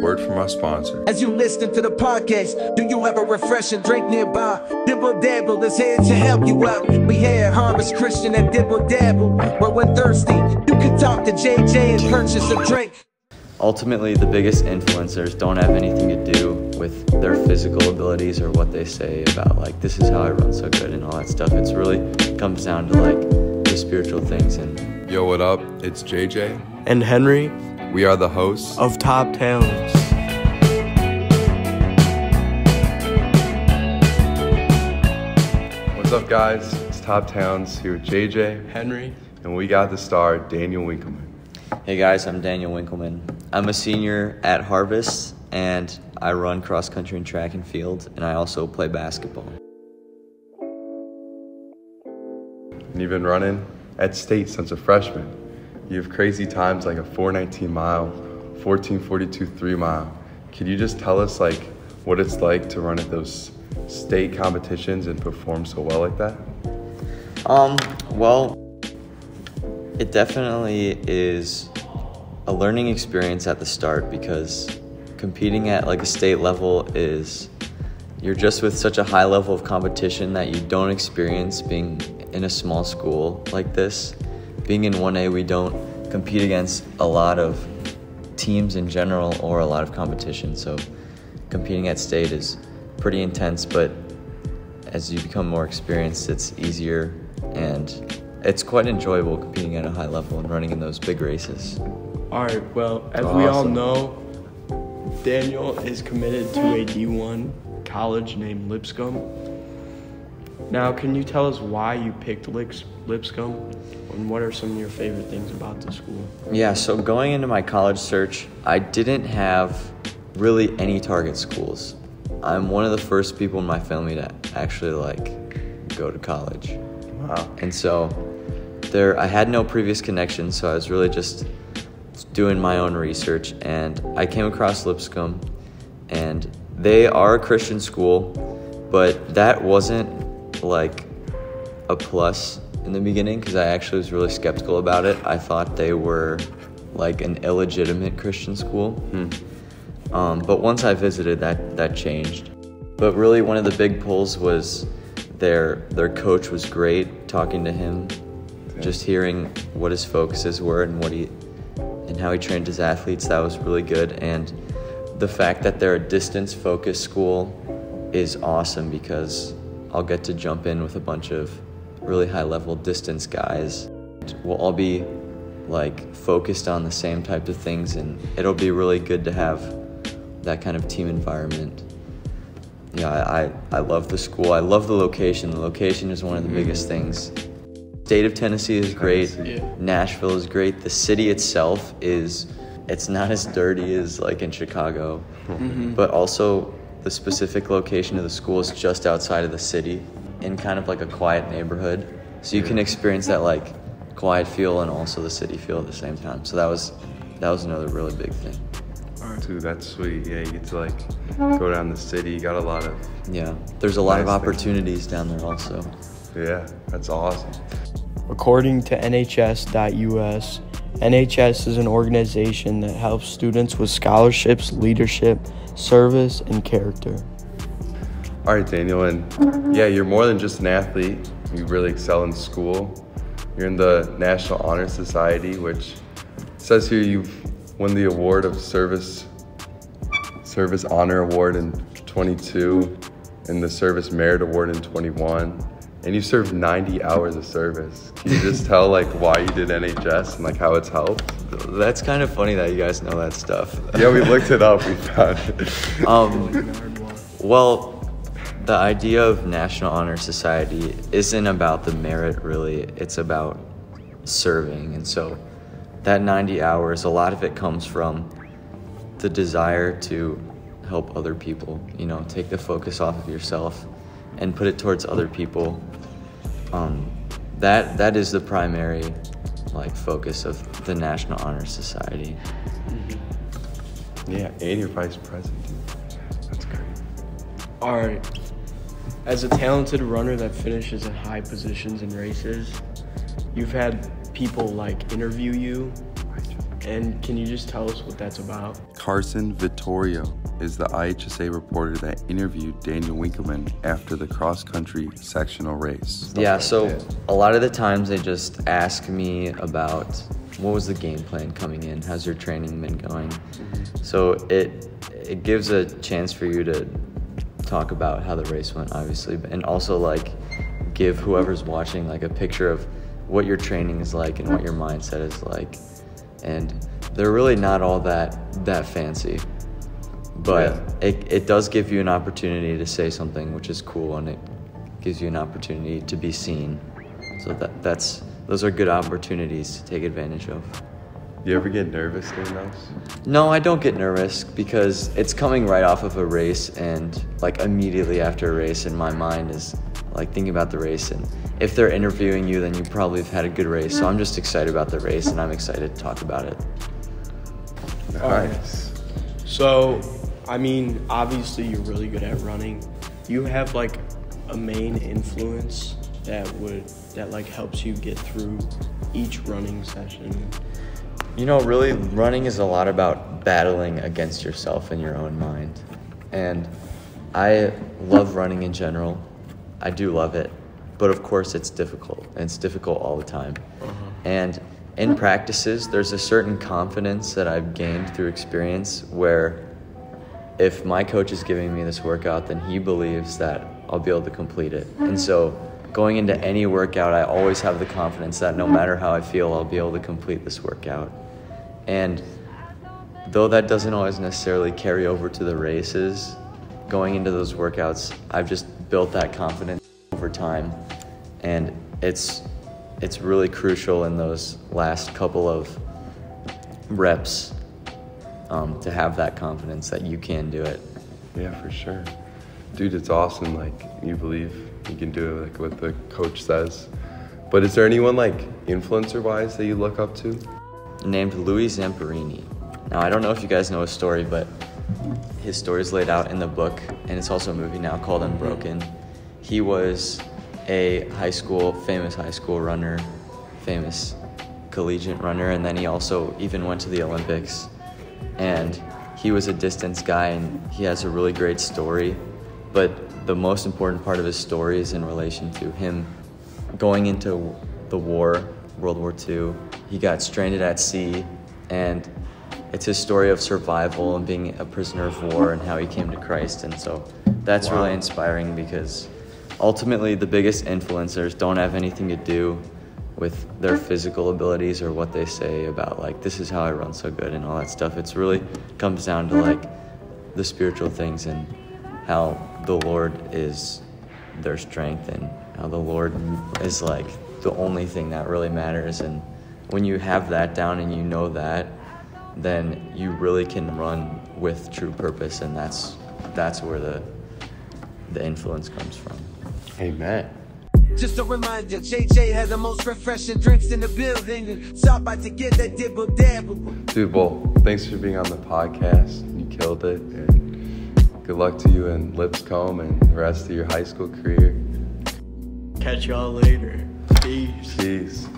Word from our sponsor. As you listen to the podcast, do you have a refreshing drink nearby? Dibble Dabble is here to help you out. We here Harvest Christian at Dibble Dabble, where when thirsty, you can talk to JJ and purchase a drink. Ultimately, the biggest influencers don't have anything to do with their physical abilities or what they say about like this is how I run so good and all that stuff. It's really comes down to like the spiritual things and Yo, what up? It's JJ. and Henry We are the hosts. of Top Talents. What's up, guys? It's Top Towns here with JJ, Henry. and we got the star Daniel Winkelman. Hey guys, I'm Daniel Winkelman. I'm a senior at Harvest and I run cross country and track and field and I also play basketball. And you've been running at state since a freshman. You have crazy times like a 419 mile, 1442 three mile. Could you just tell us like what it's like to run at those state competitions and perform so well like that? Um, well, it definitely is a learning experience at the start because competing at like a state level is you're just with such a high level of competition that you don't experience being in a small school like this. Being in 1A, we don't compete against a lot of teams in general or a lot of competition. So competing at state is pretty intense, but as you become more experienced, it's easier and it's quite enjoyable competing at a high level and running in those big races. All right, well, as we all know, Daniel is committed to a D1 college named Lipscomb. Now, can you tell us why you picked Lips- Lipscomb and what are some of your favorite things about the school? Yeah, so going into my college search, I didn't have really any target schools. I'm one of the first people in my family to actually like go to college. Wow. And so there I had no previous connections, so I was really just doing my own research and I came across Lipscomb and they are a Christian school, but that wasn't like a plus in the beginning because I actually was really skeptical about it. I thought they were like an illegitimate Christian school. Um, but once I visited, that that changed. But really, one of the big pulls was their their coach was great. Talking to him, just hearing what his focuses were and what he and how he trained his athletes, that was really good. And the fact that they're a distance focused school is awesome because I'll get to jump in with a bunch of really high level distance guys. We'll all be like focused on the same types of things and it'll be really good to have that kind of team environment. Yeah, I, I, love the school. I love the location. The location is one of the biggest things. State of Tennessee is great. Tennessee. Yeah. Nashville is great. The city itself is it's not as dirty as like in Chicago. Mm-hmm. But also the specific location of the school is just outside of the city in kind of like a quiet neighborhood. So you can experience that like quiet feel and also the city feel at the same time. So that was that was another really big thing. Dude, that's sweet. Yeah, you get to like go down the city. You got a lot of, Yeah. There's a lot of Nice thing. opportunities down there also. yeah, that's awesome. According to NHS.US, NHS is an organization that helps students with scholarships, leadership, service, and character. All right, Daniel, and yeah, you're more than just an athlete. You really excel in school. You're in the National Honor Society, which says here you've won the award of service service honor award in 22 and the service merit award in 21 and you served 90 hours of service can you just tell like why you did nhs and like how it's helped That's kind of funny that you guys know that stuff. yeah we looked it up we found it Um, well, the idea of National Honor Society isn't about the merit, really. It's about serving. And so, that 90 hours, a lot of it comes from the desire to help other people, you know, take the focus off of yourself and put it towards other people. Um, that that is the primary like focus of the National Honor Society. yeah and you're vice president that's great All right. As a talented runner that finishes in high positions in races, you've had people like interview you And can you just tell us what that's about? Carson Vittorio is the IHSA reporter that interviewed Daniel Winkelman after the cross country sectional race. Yeah, so a lot of the times they just ask me about what was the game plan coming in, how's your training been going. So it it gives a chance for you to talk about how the race went, obviously, and also like give whoever's watching like a picture of what your training is like and what your mindset is like. And they're really not all that that fancy. But Yeah. it, it does give you an opportunity to say something which is cool and it gives you an opportunity to be seen. So that that's those are good opportunities to take advantage of. You ever get nervous doing those? No, I don't get nervous because it's coming right off of a race and like immediately after a race and my mind is like thinking about the race and if they're interviewing you then you probably have had a good race. So mm. I'm just excited about the race and I'm excited to talk about it. Nice. So, I mean, obviously you're really good at running. You have like a main influence that would that like helps you get through each running session? You know, really, running is a lot about battling against yourself in your own mind. And I love running in general. I do love it. But of course, it's difficult. And it's difficult all the time. Uh-huh. And in practices, there's a certain confidence that I've gained through experience where if my coach is giving me this workout, then he believes that I'll be able to complete it. And so going into any workout, I always have the confidence that no matter how I feel, I'll be able to complete this workout. And though that doesn't always necessarily carry over to the races, going into those workouts, I've just built that confidence over time. And it's it's really crucial in those last couple of reps um, to have that confidence that you can do it. Yeah, for sure. Dude, it's awesome. Like, you believe you can do it, like what the coach says. But is there anyone, like, influencer wise that you look up to? named Louis Zamperini. Now, I don't know if you guys know his story, but his story is laid out in the book, and it's also a movie now called Unbroken. He was a high school, famous high school runner, famous collegiate runner, and then he also even went to the Olympics. And he was a distance guy, and he has a really great story. But the most important part of his story is in relation to him going into the war, World War II. He got stranded at sea, and it's his story of survival and being a prisoner of war and how he came to Christ. And so that's Wow. really inspiring because ultimately the biggest influencers don't have anything to do with their physical abilities or what they say about like this is how I run so good and all that stuff. It's really comes down to mm-hmm. like the spiritual things and how the Lord is their strength and how the Lord is like the only thing that really matters. And when you have that down and you know that, then you really can run with true purpose, and that's that's where the the influence comes from. Amen. Just a reminder, JJ has the most refreshing drinks in the building. Stop by to get that dibble dabble. Dude, well, thanks for being on the podcast. You killed it. And good luck to you in Lipscomb and the rest of your high school career. Catch y'all later. Peace. Peace.